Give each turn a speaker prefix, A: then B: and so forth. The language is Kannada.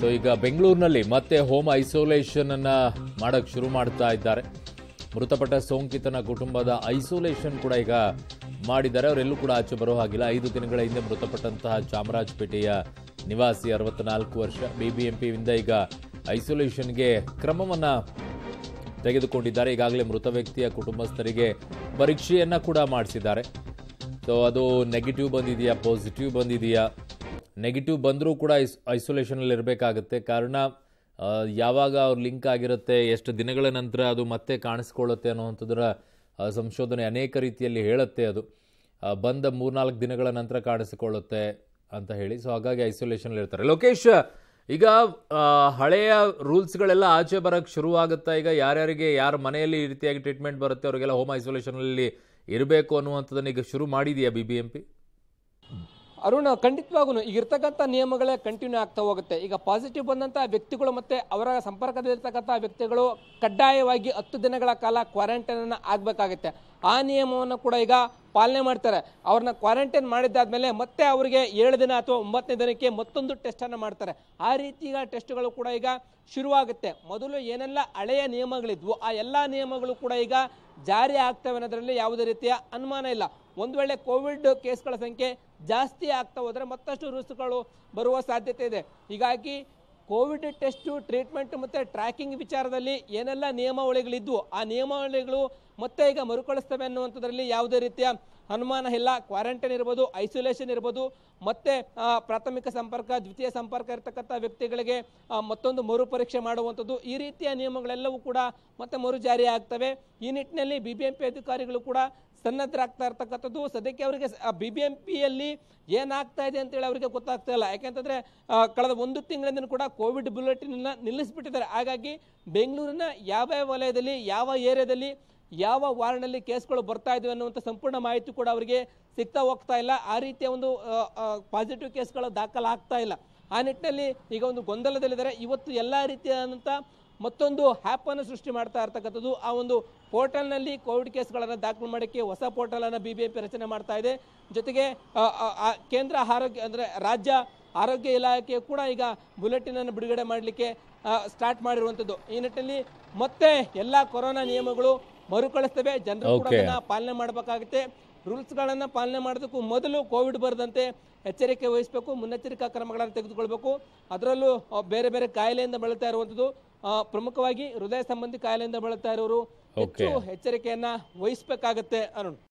A: ಸೊ ಈಗ ಬೆಂಗಳೂರಿನಲ್ಲಿ ಮತ್ತೆ ಹೋಮ್ ಐಸೋಲೇಷನ್ ಅನ್ನ ಮಾಡಕ್ ಶುರು ಮಾಡ್ತಾ ಇದ್ದಾರೆ. ಮೃತಪಟ್ಟ ಸೋಂಕಿತನ ಕುಟುಂಬದ ಐಸೋಲೇಷನ್ ಕೂಡ ಈಗ ಮಾಡಿದ್ದಾರೆ. ಅವರೆಲ್ಲೂ ಕೂಡ ಆಚೆ ಬರೋ ಹಾಗಿಲ್ಲ. ಐದು ದಿನಗಳ ಹಿಂದೆ ಮೃತಪಟ್ಟಂತಹ ಚಾಮರಾಜಪೇಟೆಯ ನಿವಾಸಿ ಅರವತ್ನಾಲ್ಕು ವರ್ಷ ಬಿಬಿಎಂಪಿಯಿಂದ ಈಗ ಐಸೋಲೇಷನ್ಗೆ ಕ್ರಮವನ್ನ ತೆಗೆದುಕೊಂಡಿದ್ದಾರೆ. ಈಗಾಗಲೇ ಮೃತ ವ್ಯಕ್ತಿಯ ಕುಟುಂಬಸ್ಥರಿಗೆ ಪರೀಕ್ಷೆಯನ್ನ ಕೂಡ ಮಾಡಿಸಿದ್ದಾರೆ. ಸೊ ಅದು ನೆಗೆಟಿವ್ ಬಂದಿದೆಯಾ ಪಾಸಿಟಿವ್ ಬಂದಿದೆಯಾ? ನೆಗೆಟಿವ್ ಬಂದರೂ ಕೂಡ ಐಸ್, ಐಸೋಲೇಷನಲ್ಲಿ ಇರಬೇಕಾಗುತ್ತೆ. ಕಾರಣ ಯಾವಾಗ ಅವ್ರ ಲಿಂಕ್ ಆಗಿರುತ್ತೆ, ಎಷ್ಟು ದಿನಗಳ ನಂತರ ಅದು ಮತ್ತೆ ಕಾಣಿಸ್ಕೊಳ್ಳುತ್ತೆ ಅನ್ನೋವಂಥದ್ರ ಸಂಶೋಧನೆ ಅನೇಕ ರೀತಿಯಲ್ಲಿ ಹೇಳುತ್ತೆ ಅದು. ಬಂದ ಮೂರ್ನಾಲ್ಕು ದಿನಗಳ ನಂತರ ಕಾಣಿಸಿಕೊಳ್ಳುತ್ತೆ ಅಂತ ಹೇಳಿ. ಸೊ ಹಾಗಾಗಿ ಐಸೋಲೇಷನಲ್ಲಿ ಇರ್ತಾರೆ. ಲೋಕೇಶ್, ಈಗ ಹಳೆಯ ರೂಲ್ಸ್ಗಳೆಲ್ಲ ಆಚೆ ಬರೋಕ್ಕೆ ಶುರು ಆಗುತ್ತಾ ಈಗ ಯಾರ್ಯಾರಿಗೆ, ಯಾರ ಮನೆಯಲ್ಲಿ ಈ ರೀತಿಯಾಗಿ ಟ್ರೀಟ್ಮೆಂಟ್ ಬರುತ್ತೆ, ಅವರಿಗೆಲ್ಲ ಹೋಮ್ ಐಸೋಲೇಷನಲ್ಲಿ ಇರಬೇಕು ಅನ್ನುವಂಥದ್ದನ್ನ ಈಗ ಶುರು ಮಾಡಿದೆಯಾ B B M P
B: Arun ಖಂಡಿತವಾಗೂ ಈಗ ಇರ್ತಕ್ಕಂಥ ನಿಯಮಗಳೇ ಕಂಟಿನ್ಯೂ ಆಗ್ತಾ ಹೋಗುತ್ತೆ. ಈಗ ಪಾಸಿಟಿವ್ ಬಂದಂಥ ವ್ಯಕ್ತಿಗಳು ಮತ್ತು ಅವರ ಸಂಪರ್ಕದಲ್ಲಿರ್ತಕ್ಕಂಥ ವ್ಯಕ್ತಿಗಳು ಕಡ್ಡಾಯವಾಗಿ ಹತ್ತು ದಿನಗಳ ಕಾಲ ಕ್ವಾರಂಟೈನನ್ನು ಆಗಬೇಕಾಗುತ್ತೆ. ಆ ನಿಯಮವನ್ನು ಕೂಡ ಈಗ ಪಾಲನೆ ಮಾಡ್ತಾರೆ. ಅವ್ರನ್ನ ಕ್ವಾರಂಟೈನ್ ಮಾಡಿದ್ದಾದ್ಮೇಲೆ ಮತ್ತೆ ಅವರಿಗೆ ಏಳು ದಿನ ಅಥವಾ ಒಂಬತ್ತನೇ ದಿನಕ್ಕೆ ಮತ್ತೊಂದು ಟೆಸ್ಟ್ ಅನ್ನ ಮಾಡ್ತಾರೆ. ಆ ರೀತಿಯ ಟೆಸ್ಟ್ಗಳು ಕೂಡ ಈಗ ಶುರುವಾಗುತ್ತೆ. ಮೊದಲು ಏನೆಲ್ಲ ಹಳೆಯ ನಿಯಮಗಳಿದ್ವು, ಆ ಎಲ್ಲ ನಿಯಮಗಳು ಕೂಡ ಈಗ ಜಾರಿ ಆಗ್ತವೆ ಅನ್ನೋದರಲ್ಲಿ ಯಾವುದೇ ರೀತಿಯ ಅನುಮಾನ ಇಲ್ಲ. ಒಂದು ವೇಳೆ ಕೋವಿಡ್ ಕೇಸ್ಗಳ ಸಂಖ್ಯೆ ಜಾಸ್ತಿ ಆಗ್ತಾ ಹೋದರೆ ಮತ್ತಷ್ಟು ರೂಸುಗಳು ಬರುವ ಸಾಧ್ಯತೆ ಇದೆ. ಹೀಗಾಗಿ ಕೋವಿಡ್ ಟೆಸ್ಟು, ಟ್ರೀಟ್ಮೆಂಟ್ ಮತ್ತೆ ಟ್ರ್ಯಾಕಿಂಗ್ ವಿಚಾರದಲ್ಲಿ ಏನೆಲ್ಲ ನಿಯಮಾವಳಿಗಳಿದ್ವು, ಆ ನಿಯಮಾವಳಿಗಳು ಮತ್ತೆ ಈಗ ಮರುಕಳಿಸ್ತವೆ ಅನ್ನುವಂಥದ್ರಲ್ಲಿ ಯಾವುದೇ ರೀತಿಯ ಅನುಮಾನ ಇಲ್ಲ. ಕ್ವಾರಂಟೈನ್ ಇರ್ಬೋದು, ಐಸೋಲೇಷನ್ ಇರ್ಬೋದು, ಮತ್ತೆ ಪ್ರಾಥಮಿಕ ಸಂಪರ್ಕ, ದ್ವಿತೀಯ ಸಂಪರ್ಕ ಇರತಕ್ಕಂಥ ವ್ಯಕ್ತಿಗಳಿಗೆ ಮತ್ತೊಂದು ಮರುಪರೀಕ್ಷೆ ಮಾಡುವಂಥದ್ದು, ಈ ರೀತಿಯ ನಿಯಮಗಳೆಲ್ಲವೂ ಕೂಡ ಮತ್ತೆ ಮರು ಜಾರಿ ಆಗ್ತವೆ. ಈ ನಿಟ್ಟಿನಲ್ಲಿ ಬಿ ಬಿ ಎಂ ಪಿ ಅಧಿಕಾರಿಗಳು ಕೂಡ ಸನ್ನದ್ಧರಾಗ್ತಾ ಇರ್ತಕ್ಕಂಥದ್ದು. ಸದ್ಯಕ್ಕೆ ಅವರಿಗೆ ಬಿ ಬಿ ಎಂ ಪಿಯಲ್ಲಿ ಏನಾಗ್ತಾ ಇದೆ ಅಂತೇಳಿ ಅವರಿಗೆ ಗೊತ್ತಾಗ್ತಾ ಇಲ್ಲ. ಯಾಕೆಂತಂದ್ರೆ ಕಳೆದ ಒಂದು ತಿಂಗಳಿಂದ ಕೂಡ ಕೋವಿಡ್ ಬುಲೆಟಿನ್ ನಿಲ್ಲಿಸ್ಬಿಟ್ಟಿದ್ದಾರೆ. ಹಾಗಾಗಿ ಬೆಂಗಳೂರಿನ ಯಾವ್ಯಾವ ವಲಯದಲ್ಲಿ, ಯಾವ ಏರಿಯಾದಲ್ಲಿ, ಯಾವ ವಾರ್ಡ್ನಲ್ಲಿ ಕೇಸ್ಗಳು ಬರ್ತಾ ಇದ್ವಿ ಅನ್ನುವಂಥ ಸಂಪೂರ್ಣ ಮಾಹಿತಿ ಕೂಡ ಅವರಿಗೆ ಸಿಗ್ತಾ ಹೋಗ್ತಾ ಇಲ್ಲ. ಆ ರೀತಿಯ ಒಂದು ಪಾಸಿಟಿವ್ ಕೇಸ್ಗಳು ದಾಖಲಾಗ್ತಾ ಇಲ್ಲ. ಆ ನಿಟ್ಟಿನಲ್ಲಿ ಈಗ ಒಂದು ಗೊಂದಲದಲ್ಲಿದ್ದಾರೆ. ಇವತ್ತು ಎಲ್ಲ ರೀತಿಯಾದಂಥ ಮತ್ತೊಂದು ಆ್ಯಪನ್ನು ಸೃಷ್ಟಿ ಮಾಡ್ತಾ ಇರ್ತಕ್ಕಂಥದ್ದು. ಆ ಒಂದು ಪೋರ್ಟಲ್ನಲ್ಲಿ ಕೋವಿಡ್ ಕೇಸ್ಗಳನ್ನು ದಾಖಲು ಮಾಡೋಕ್ಕೆ ಹೊಸ ಪೋರ್ಟಲನ್ನು ಬಿ ಬಿ ಎ ಪಿ ರಚನೆ ಮಾಡ್ತಾ ಇದೆ. ಜೊತೆಗೆ ಕೇಂದ್ರ ಆರೋಗ್ಯ, ಅಂದರೆ ರಾಜ್ಯ ಆರೋಗ್ಯ ಇಲಾಖೆ ಕೂಡ ಈಗ ಬುಲೆಟಿನನ್ನು ಬಿಡುಗಡೆ ಮಾಡಲಿಕ್ಕೆ ಸ್ಟಾರ್ಟ್ ಮಾಡಿರುವಂಥದ್ದು. ಈ ನಿಟ್ಟಿನಲ್ಲಿ ಮತ್ತೆ ಎಲ್ಲ ಕೊರೋನಾ ನಿಯಮಗಳು ಮರುಕಳಿಸ್ತವೆ. ಜನರು ಕೂಡ ಪಾಲನೆ ಮಾಡಬೇಕಾಗುತ್ತೆ. ರೂಲ್ಸ್ಗಳನ್ನು ಪಾಲನೆ ಮಾಡೋದಕ್ಕೂ ಮೊದಲು ಕೋವಿಡ್ ಬರದಂತೆ ಎಚ್ಚರಿಕೆ ವಹಿಸಬೇಕು ಮುನ್ನೆಚ್ಚರಿಕಾ ಕ್ರಮಗಳನ್ನು ತೆಗೆದುಕೊಳ್ಬೇಕು. ಅದರಲ್ಲೂ ಬೇರೆ ಬೇರೆ ಕಾಯಿಲೆಯಿಂದ ಬಳಲ್ತಾ ಇರುವಂಥದ್ದು ಪ್ರಮುಖವಾಗಿ ಹೃದಯ ಸಂಬಂಧಿ ಕಾಯಿಲೆಯಿಂದ ಬಳಲ್ತಾ ಇರೋರು ಹೆಚ್ಚು ಎಚ್ಚರಿಕೆಯನ್ನ ವಹಿಸಬೇಕಾಗತ್ತೆ ಅರುಣ್